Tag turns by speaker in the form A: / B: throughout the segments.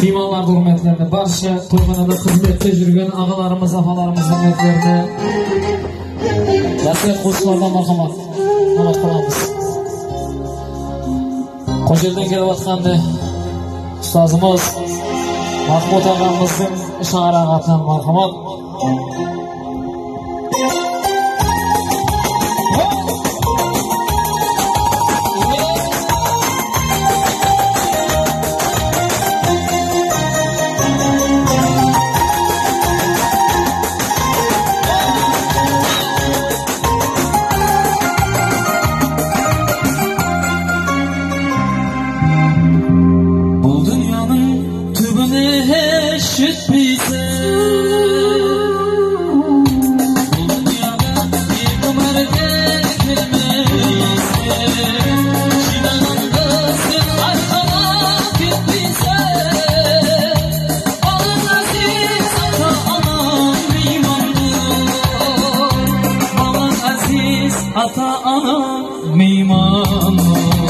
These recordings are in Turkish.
A: меймандардың құрметтеріне барша көрменада қызметте жүрген ағаларымыз апаларымыздың құрметтеріне жасай қосшылардан мархамат қанат қыламыз қош елден келіп жатқан ұстазымыз махмұт ағамыздың ішара атынан мархамат Meymonlarni hurmatlarini, barcha to'yxonada xizmatda yurgan og'alarimiz, afalarimiz hurmatlarini Nasib qo'shiqlardan marhamat. Marhamat qilamiz. Qo'shildan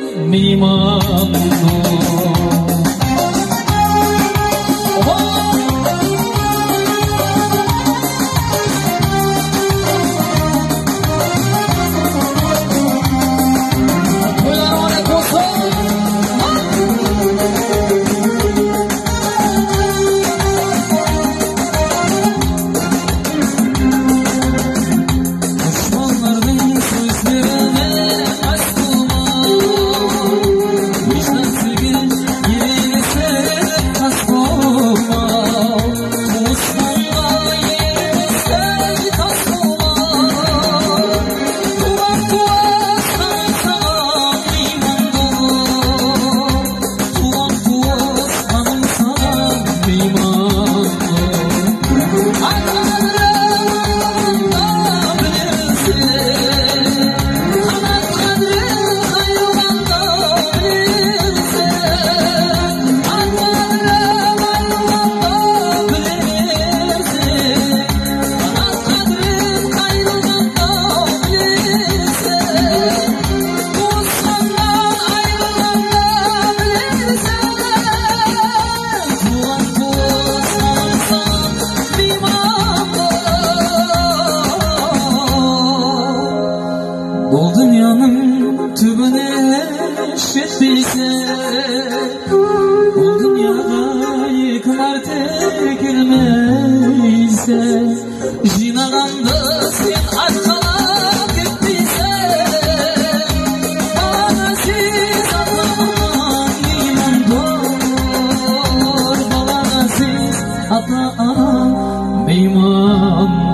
A: میمان aşık bize Bu dünyada yıkılar tekilmeyse Jinaganda sen aşkala Atla ana meyman